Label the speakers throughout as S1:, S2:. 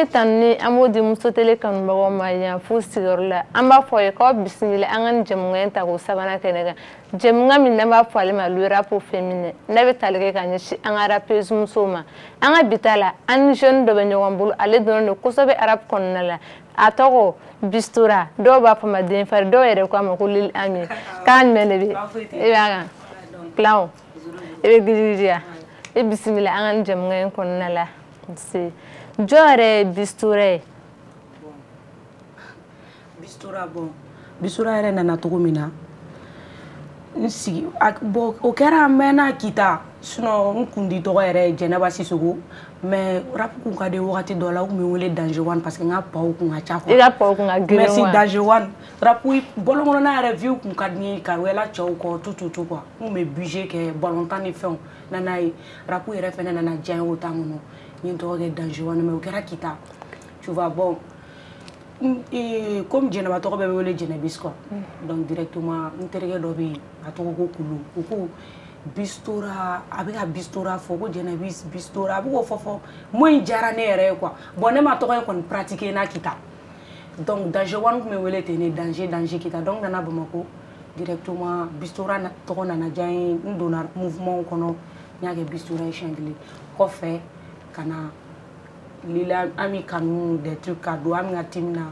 S1: ye tanu ni an b'o di muso tele kanubagaw ma yan fo sigiyɔrɔ la an b'a fɔ ye k'aw bisimila an ka nin jɛmukan in ta k'o sabanan kɛnɛ kan jɛmukan min n'an b'a fɔ ale ma le rap féminin n'a bɛ tali kɛ ka ɲɛsin an ka rappeuse musow ma an ka bi ta la an ni jeune dɔ bɛ ɲɔgɔn bolo ale dɔnnen don kosɛbɛ arabu kɔnɔna la a tɔgɔ bistora dɔw b'a fɔ ma denfari dɔw yɛrɛ ko a ma ko lili ami k'a jumɛn de bɛ e b'a kan pilaw e bɛ gidigidi ya e bisimila an ka nin jɛmukan in kɔnɔna la nse. jɔn yɛrɛ ye bistora ye
S2: bistora bɔn bistora yɛrɛ nana cogo min na n sigi bɔn o kɛra n mɛnna kita sinɔ n kundi tɔgɔ yɛrɛ ye jɛnɛba sisogo mais rap kun ka di wagati dɔ la u kun be wele danger one parce que n ka paw kun ka ca quoi i ka paw
S1: kun ka grin merci danger
S2: one rap bɔlɔn kɔnɔna yɛrɛ vie kun ka di n ye ka wɛla cɛw kɔ tututu quoi n kun be budget kɛ balontan ni fɛnw nana ye rap yɛrɛ fɛnɛ nana diya n ye o tan kɔnɔ n ye n tɔgɔ kɛ danger wana mɛ o kɛra kita tu vois bon comme jɛnɛba tɔgɔ bɛɛ bɛ wele jɛnɛ bis quoi mm. donc directement n terikɛ dɔ bɛ yen a tɔgɔ ko kulu o ko bistora a bɛ ka bistora fɔ ko jɛnɛ bis bistora a bɛ k'o fɔ fɔ mo in diyara ne yɛrɛ ye quoi bon ne ma tɔgɔ in kɔni pratiquer n'a kita donc danger wani tun bɛ wele ten ne danger danger kita donc nana bamakɔ directement bistora tɔgɔ nana diya n ye n donna mouvement kɔnɔ n y'a kɛ bistora ye siɲɛ kelen kɔfɛ ka na lila ami kanu dɛtu ka don ami ka timi na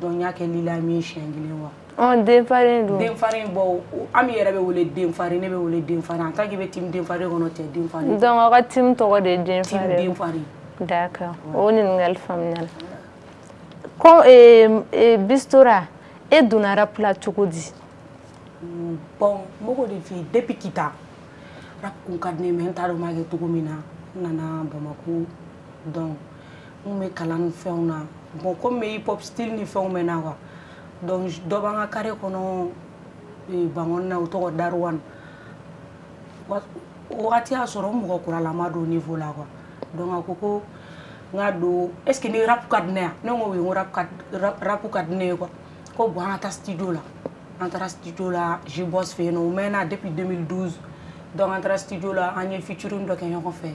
S2: dɔnya kɛ lila ami ye siɲɛ kelen wa
S1: denfarin don
S2: denfarin bɔ ami yɛrɛ bɛ wele denfarin ne bɛ wele denfarin an ta k'i bɛ timi denfarin kɔnɔ tɛ denfarin donc
S1: aw ka timi tɔgɔ de ye denfarin timi denfarin d'accord o ɲininkali faamuyala ko e, e,
S2: bistora e donna
S1: rap la cogo di
S2: mm, bon n b'o de f'i ye depuis kita rap kun ka di ne ye mais n t'a dɔn n b'a kɛ cogo min na n nana bamako donc n bɛ kalan ni fɛnw na bon komi hip hop style ni fɛnw bɛ na kuwa donc dɔ b'an ka kare kɔnɔ bangɔni na o tɔgɔ daruwan wagati y'a sɔrɔ n mɔgɔ kuralama don niveau la kuwa donc a ko ko n ka don est ce que ni rap ka di ne ya ne ko oui n ko rap ka di ne ye kuwa ko bon an ka taa studio la an taara studio la jibos fɛ yen nɔ o mɛnna depuis 2012 donc an taara studio la an ye featuring dɔ kɛ ɲɔgɔn fɛ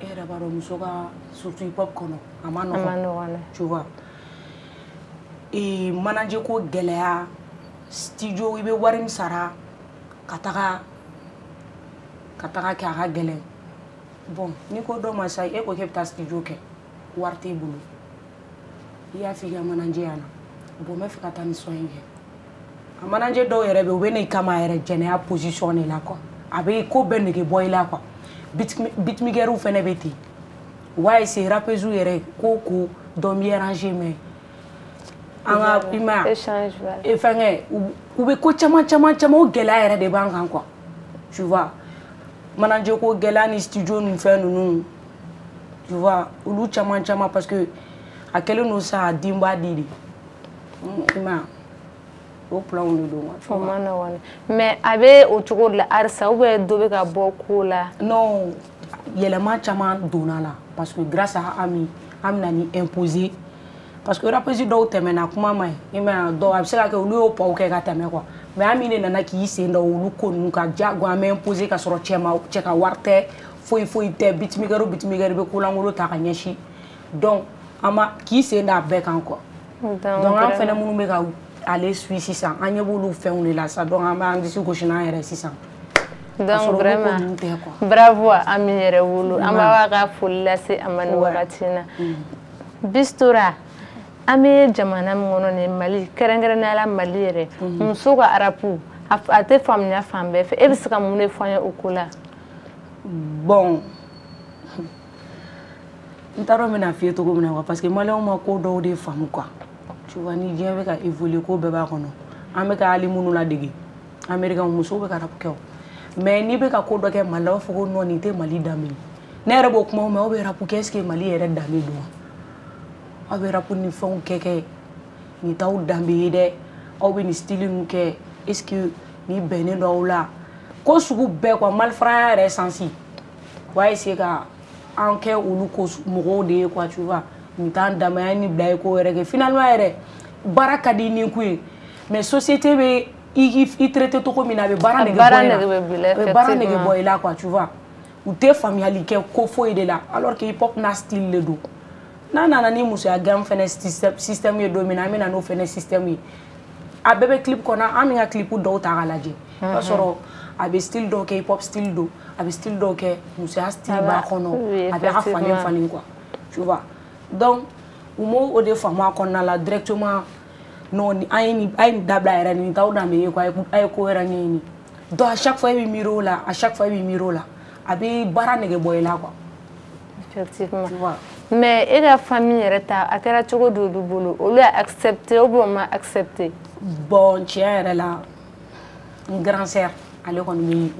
S2: e yɛrɛ b'a dɔn muso ka surtout hip hop kɔnɔ a ma nɔgɔn a ma nɔgɔn dɛ tu vois ee manajɛ ko gɛlɛya studio i bɛ wari min sara ka taga ka taga kɛ a ka gɛlɛn bon n'i ko dɔ ma sisan e ko k'e bɛ taa studio kɛ wari t'e bolo i y'a f'i ka manajɛ yan na bon n bɛ fɛ ka taa nin sɔn in kɛ a manajɛ dɔw yɛrɛ bɛ yen u bɛ na i kama yɛrɛ jɛnɛya position de la quoi a bɛ ko bɛɛ nege bɔ i la quoi bitmikɛriw fɛnɛ bɛ ten u b'a ese rapezu yɛrɛ ko ko dɔn bi arrange mɛ an ka i ma ya fɛngɛ u bɛ ko caman caman caman o gɛlɛya yɛrɛ de b'an kan kuwa tu vois manaje ko gɛlɛya ni studio ninnu fɛn ninnu tu vois olu caman caman parce que a kɛlen don sa a denba de de i ma ya o planw de don wa o ma
S1: nɔgɔn mais a bɛ o cogo de la halisa ou bien dɔ bɛ ka bɔ ko la
S2: non yɛlɛma caman donna la parce que grâce à ami an bɛna ni imposé parce que rapesi dɔw tɛmɛna kuma ma ye i m'a dɔw a bɛ se ka kɛ olu y'o paw kɛ ka tɛmɛ quoi mais ami de nana k'i sen da olu ko ninnu ka diyagoya an bɛ imposé ka sɔrɔ cɛ ma cɛ ka wari tɛ foyi foyi tɛ bitimikɛri o bitimikɛri bɛ kolankolon ta ka ɲɛsin donc an b'a k'i sen da a bɛɛ kan quoi
S1: donc an fɛnɛ minnu
S2: bɛ ka ale suit sisan an ɲɛ b'olu fɛnw de la sa donc an b'an disi gosi n'an yɛrɛ sisan
S1: donc vraiment bravo an b'i yɛrɛ wolo an b'a ka foli lase a ma nin wagati in na mm. bistora an bɛ jamana min kɔnɔ nin mali kɛrɛnkɛrɛnnenya la mali yɛrɛ mm-hmm. muso ka arabu a tɛ faamuya fan bɛɛ fɛ e bɛ se ka mun de fɔ an ye o ko la
S2: bon n t'a dɔn n bɛna f'i ye cogo min na parce que maliyɛnw ma ko dɔw de faamu quoi cuba ni diɲɛ bɛ ka évoluer ko bɛɛ b'a kɔnɔ an bɛ ka hali minnu ladege amerikɛnw musow bɛ ka rapu kɛ o mɛ n'i bɛ ka ko dɔ kɛ mali la u b'a fɔ ko nɔ nin tɛ mali danbe ye ne yɛrɛ b'o kuma o mɛ aw bɛ rapu kɛ est ce que mali yɛrɛ danbe don wa aw bɛ rapu ni fɛnw kɛ kɛ nin t'aw danbe ye dɛ aw bɛ nin style ninnu kɛ est ce que nin bɛnnen don aw la ko sugu bɛɛ kuwa malifaraya yɛrɛ sansi o b'a essayer ka an kɛ olu ko mɔgɔw de ye kuwa tu vois nin t'an dama ye ni bila ye ko wɛrɛ kɛ finalement yɛrɛ baara ka di ni kun ye mais société bɛ i i traité cogo min na a bɛ baara nege bɔ i la a bɛ baara nege bɔ i la quoi tu vois u tɛ faamuyali kɛ ko foyi de la alors que hip hop na style le don n'a nana ni musoya gan fɛnɛ système ye don min na an bɛ na n'o fɛnɛ système ye a bɛɛ bɛ clip kɔnɔ an bɛ ka clip dɔw ta k'a lajɛ o b'a sɔrɔ a bɛ style dɔw kɛ hip hop style don a bɛ style dɔw kɛ musoya style b'a kɔnɔ a bɛ ka falen falen quoi tu vois donc au moment o de faamu a la directement non an ye nin a ye nin dabila yɛrɛ nin t'aw danbe quoi a donc à chaque fois il bɛ miiri à chaque fois il bɛ miiri o la a bɛ là quoi.
S1: effectivement tu vois. mais et la famille yɛrɛ ta a kɛra cogo du olu
S2: bolo olu accepté ou ma accepté. bon tiens, elle la n grand sœur alors qu'on bɛ n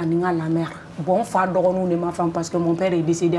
S2: en ani n ka bon n nous de ma femme parce que mon père est décédé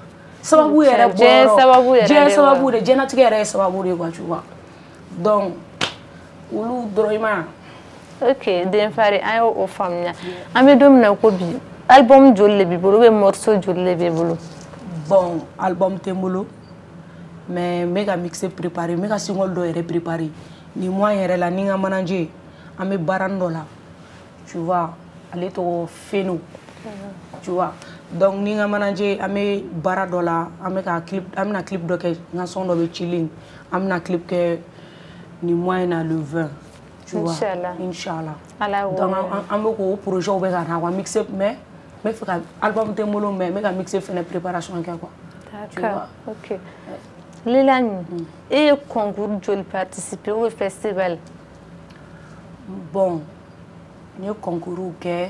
S2: sababu yɛrɛ bɔ diɲɛ sababu yɛrɛ diɲɛ sababu de diɲɛnatigɛ yɛrɛ ye sababu de ye ka jugu donc olu dɔrɔn ma ok denfari an y'o o faamuya an
S1: bɛ don min na ko bi
S2: album joli de b'i bolo ou bien morceau joli de b'i bolo bon album tɛ n bolo mais n bɛ ka mixer préparer n bɛ ka single dɔ yɛrɛ préparer nin mois yɛrɛ la ni n ka manager an bɛ baara dɔ la tu vois ale tɔgɔ Feno tu vois donc ni n ka manaje an bɛ baara dɔ la an bɛna clip dɔ kɛ n ka sɔn dɔ bɛ chilling an bɛna clip kɛ nin mois in na le 20 tu vois inshallah donc an bɛ k'o projetw bɛ ka na quoi mixer mais n bɛ fɛ ka album tɛ n bolo mais n bɛ ka mixer fɛnɛ préparation kɛ quoi
S1: tu vois ok
S2: lilani mm.
S1: e ye concours joli
S2: participer ou festival bon n ye concours kɛ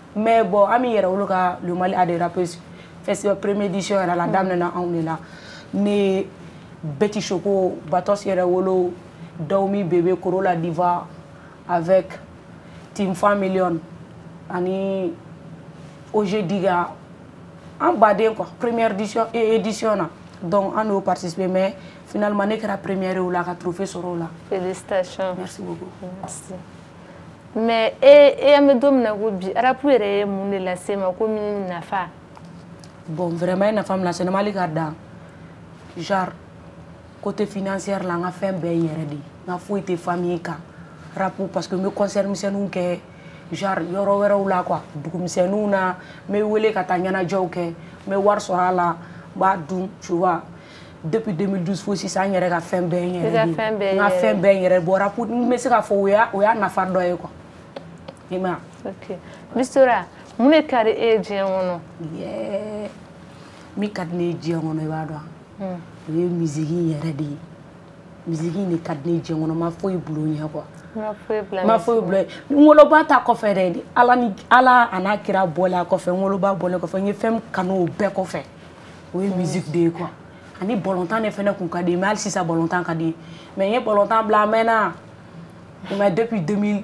S2: Mais bon, ami yɛrɛ le Mali a des c'est première première édition la la dame anw de là mais Betty Choco Batos yɛrɛ Daumi Bébé Corolla, Diva avec Team Famillion ani Oje Diga bas de quoi première édition édition donc on va participé mais finalement c'est la première où on la trouvé ce rôle là. félicitations merci beaucoup.
S1: Eh, eh, mɛ e an bɛ don mina ko bi arabu yɛrɛ ye mun de lase ma komi nafa
S2: bon vraiment ye nafa min lase ne ma hali ka dan genre côté financière la n ka fɛn bɛɛ yɛrɛ de n ka foyi tɛ famille kan rapu parce que n bɛ concert misɛnninw kɛ genre yɔrɔ wɛrɛw la quoi dugumisɛnninw na n bɛ wele ka taa ɲɛnajɛw kɛ n bɛ wari sɔrɔ a la n b'a dun tu vois depuis 2012 fo sisan n yɛrɛ ka fɛn bɛɛ n yɛrɛ de n ka fɛn bɛɛ n yɛrɛ bɔ rapu n bɛ se k'a fɔ o y'a nafa dɔ ye quoi Ima. Okay. Mistura,
S1: mune kari e jiyangono? Yeah.
S2: Mi kari ne jiyangono iwa doa. Mm. Ye miziki yɛrɛ de ye. Miziki ne kari ne jiyangono ma foyi bulon ɲɛ kuwa. Ma foyi bila. Ma foyi bila. Woloba ta kɔfɛ dɛ. Ala ni Ala a n'a kira bɔlen a kɔfɛ woloba bɔlen kɔfɛ n ye kanu o bɛɛ kɔfɛ. O ye hmm. miziki de ye Ani balontan ne fɛnɛ kun ka di ye mɛ hali sisan balontan ka ye mɛ n ye Mais depuis 2000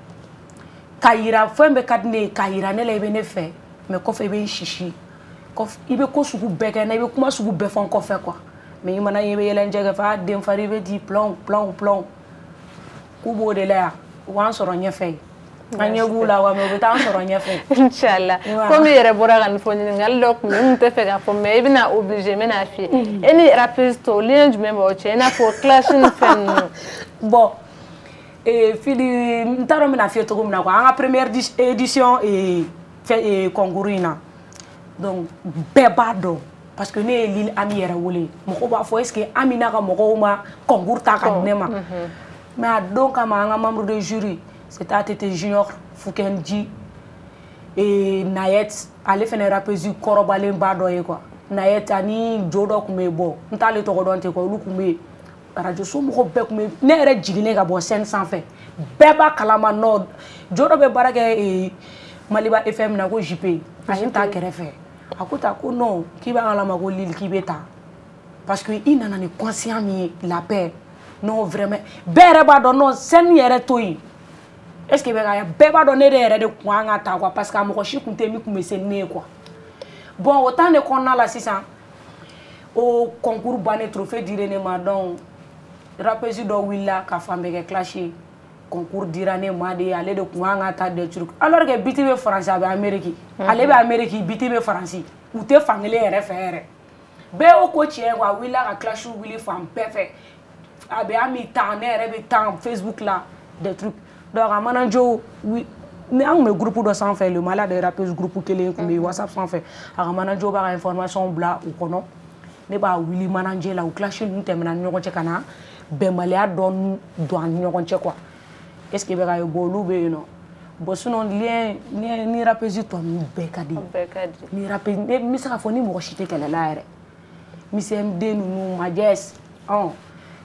S2: k'a yira fɛn bɛɛ ka di ne ye k'a yira ne la i bɛ ne fɛ mɛ kɔfɛ i bɛ n sisi i bɛ ko sugu bɛɛ kɛ na i bɛ kuma sugu bɛɛ fɔ n kɔfɛ kuwa mɛ i mana i bɛ yɛlɛ jɛgɛ fɛ den fari i bɛ di plɔn plɔn plɔn k'u b'o de la yan u b'an sɔrɔ ɲɛfɛ yen an ɲɛ b'u la wa mɛ u bɛ taa sɔrɔ ɲɛfɛ inchala komi yɛrɛ bɔra ka nin fɔ ɲininkali
S1: dɔ kun n tɛ fɛ k'a fɔ mɛ i bɛna oblige n bɛna f'i ye e ni rapiste tɔw lien jumɛn b'aw cɛ i
S2: n'a fɔ classe ni fɛn ninnu bɔn fili n t'a dɔn n bɛna fiyɛ cogo min première édition et in na donc bɛɛ parce que ne ye Lili Ami yɛrɛ wele mɔgɔw b'a fɔ est ce que Ami n'a ka mɔgɔw ta ka di mhm. mais donc don kama membre de jury c'était ATT Junior fukendi et Nayet ale fɛnɛ rappeuse kɔrɔbalenba dɔ ye quoi Nayet ani jo dɔ tun bɛ bɔ n t'ale tɔgɔ arajo somɔgɔw bɛɛ kun bɛ ne yɛrɛ jiginnen ka bɔ sɛni sanfɛ bɛɛ b'a kalama nɔ jo dɔ bɛ baara kɛ maliba fm na ko jp a ye n ta kɛrɛfɛ a ko ta ko nɔn k'i b'a kalama ko lili k'i bɛ ta parce que i nana ni conscient min ye la paix non vraiment bɛɛ yɛrɛ b'a dɔn non sɛni yɛrɛ to yen est ce que bɛ ka ya bɛɛ b'a dɔn ne de yɛrɛ de kun an ka ta quoi parce que a mɔgɔ si kun tɛ min kun bɛ se ne ye quoi bon o temps de kɔnɔna la sisan o concours bannen trophée dira ne ma donc rapesi dɔ wulila ka fan bɛɛ kɛ clash ye concours dira ne ma de ale de kun an ka ta de turuk alors que biti bɛ faransi a bɛ amériki ale bɛ amériki biti bɛ faransi u tɛ fan kelen yɛrɛ fɛ yɛrɛ bɛɛ o ko tiɲɛ kuwa a wulila ka clashiw wuli fan bɛɛ fɛ a bɛ an bɛ tan ne yɛrɛ bɛ tan facebook la de turuk donc a mana jo ni an kun bɛ groupe dɔ sanfɛ le mala de rapes groupe kelen kun bɛ whatsapp sanfɛ a ka mana jo b'a ka information bila u kɔnɔ. ne b'a wuli manajɛ la u kilasi ninnu tɛmɛna ni ɲɔgɔn cɛ ka na bɛnbaliya dɔ don an ni ɲɔgɔn cɛ kuwa est ce que bɛ ka ye bɔn olu bɛ yen nɔ bon sinon lien lien ni rapezi tɔ ninnu bɛɛ ka di ni rapezi ne n bɛ se k'a fɔ ni mɔgɔ si tɛ kɛlɛ la yɛrɛ misɛnde ninnu majɛs ɔn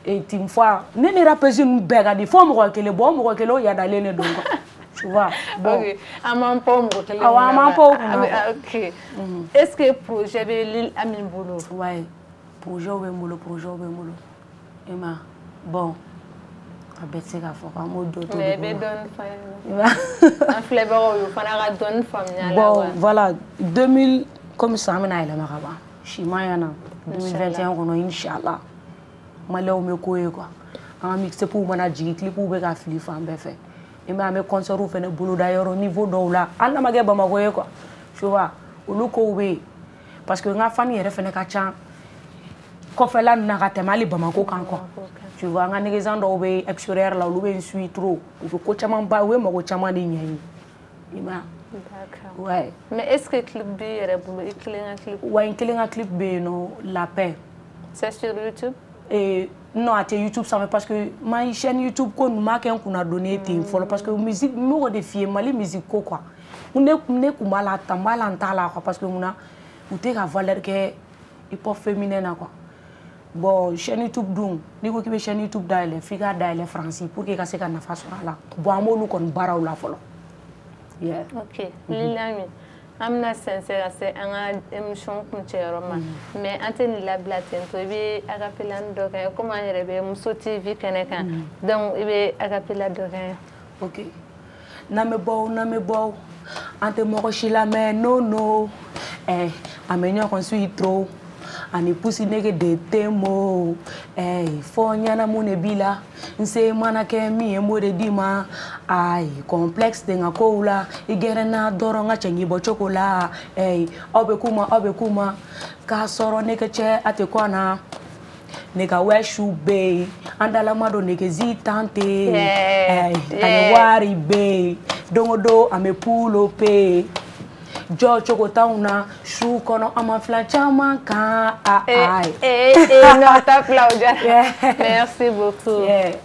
S2: etinfa ne ni rapezi ninnu bɛɛ ka di fo mɔgɔ kelen bɔn o mɔgɔ kelen o yadalen de don kuwa Bon. Ok,
S1: amman pou mwote Ok, amman pou mwote Eske
S2: pou jèbe li amin bolo? Wè, pou jèbe mwolo Iman, bon ah, A bete bon, gafo A mwote dote
S1: A fle bè wè wè Bon,
S2: wè la 2000, komiswa mwen ayle mwen raba Chimayana 2021 konon, incha la Mwen lè ou mwen kowe kwa A mwen mikse pou mwen adjit Li pou mwen gafli fambe fe i m'a an bɛ kɔnsɛriw fɛnɛ boloda yɔrɔ niveau dɔw la hali n'a ma kɛ bamakɔ ye quoi tu vois olu kow bɛ yen parce que n ka fani yɛrɛ fɛnɛ ka ca kɔfɛla ninnu na ka tɛmɛ hali bamakɔ kan quoi tu vois an ka négezan dɔw bɛ extérieur la olu bɛ n suit trop u bɛ ko caman ba u bɛ mago caman de ɲɛɲini i m'a ouais
S1: mais est ce que clip b'i yɛrɛ bolo i kelen
S2: ka clip ouais n kelen ka clip bɛ yen nɔ la paix c'est sur youtube et non a tɛ youtube sanfɛ parce que ma chaîne youtube ko nu m'a kɛ n kunna donne ten fɔlɔ parce que musique n b'o de f'i ye mali musique ko quoi ne ne kun b'a la tan n b'a la n t'a la quoi parce que mun na u tɛ ka valeur kɛ hip hop féminin na quoi bon chaîne youtube dun n'i ko k'i bɛ chaîne youtube dayɛlɛ f'i k'a dayɛlɛ faransi pour que i ka se ka nafa sɔrɔ a la bon an b'olu kɔni baaraw la fɔlɔ yeah.
S1: ok mm -hmm. lilami an bɛna sɛnsɛn ka se an ka émission kuncɛyɔrɔ ma mm. mais an tɛ nin labila ten tɔ i bɛ akapela dɔ kɛ komi an yɛrɛ bɛ muso tv kɛnɛ kan donc i bɛ akapela dɔ kɛ ok
S2: namɛbɔw namɛbɔw an tɛ mɔgɔ si lamɛn no no ɛ an bɛ ɲɔgɔn suit trop ani pusi nege de temo ei eh, fo ɲɛnamu ne b'i la n se mana kɛ min ye mo de di ma ayi complexe de nka kow la i gɛrɛna dɔrɔn ka cɛɲi bɔ cogo la ei eh, aw be kuma aw be kuma k'a sɔrɔ nege cɛ a tɛ kɔ na nega wɛsu be yen an dalama do nege zi tan te yen eh, ani wari be yen don o don an be pulo pe yen jɔ cogo t'anw na su kɔnɔ an ma fila caman kan a ayi. ee eh, ee eh, eh, n'aw ta fila o diyara
S1: merci beaucoup. Yeah.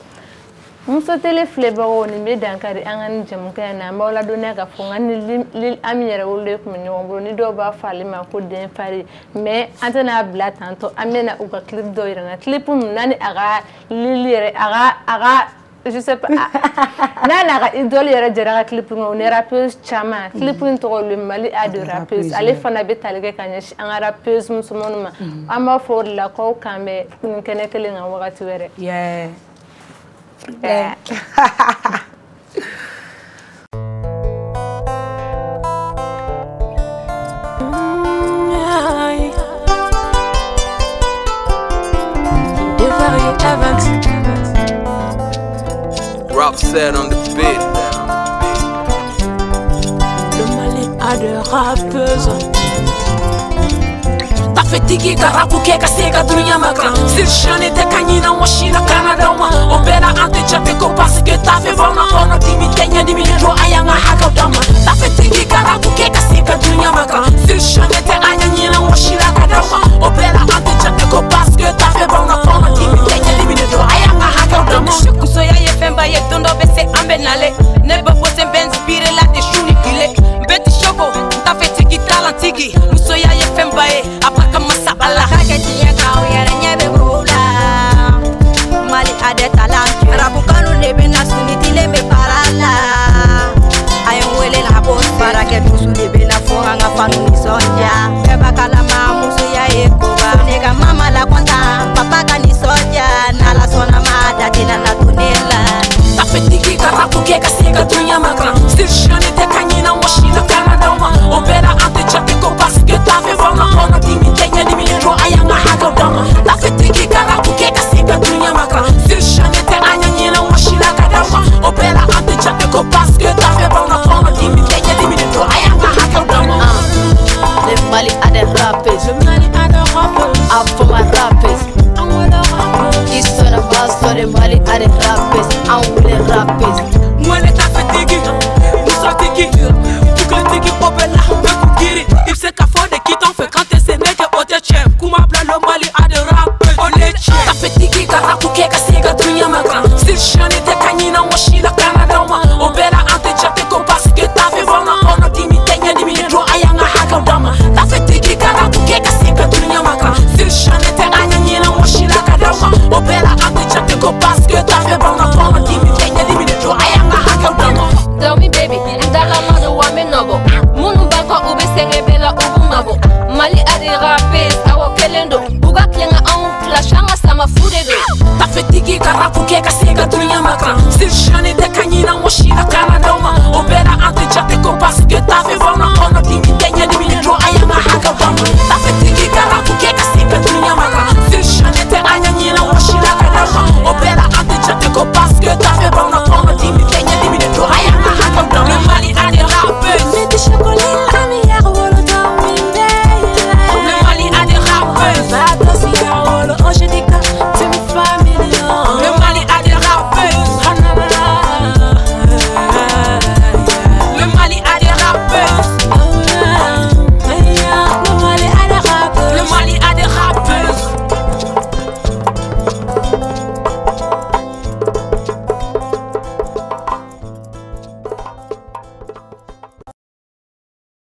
S1: muso tele filɛbagaw nin bɛ dankari an ka ni jamukan in na an b'aw ladɔnniya k'a fɔ nka ni lili ami yɛrɛ wololen tun bɛ ɲɔgɔn bolo ni dɔw b'a fɔ ale ma ko den fari mɛ an tɛna bila tantɔ an bɛna u ka kilipu dɔw yira n na kilipu min na ni a ka lili yɛrɛ a ka a ka je sais pas n'a na ka idole yɛrɛ jɛra ka clip ŋa o ni rappeuse caman mhm. clip in tɔgɔ le mali a de rappeuse ale fana bɛ tali kɛ ka ɲɛsin an ka rappeuse musomanw ma an b'a fɔ o de la k'aw kan bɛ nin kɛnɛ kelen kan wagati
S2: wɛrɛ.
S3: Offset on the beat. Le malin a de rappeuse. tafatigika rakukeka seka duniɲamakra sirshane tɛ ka ɲina wa sina kanadaw ma o bɛɛ la an tɛ jabi ko parce que tafe fana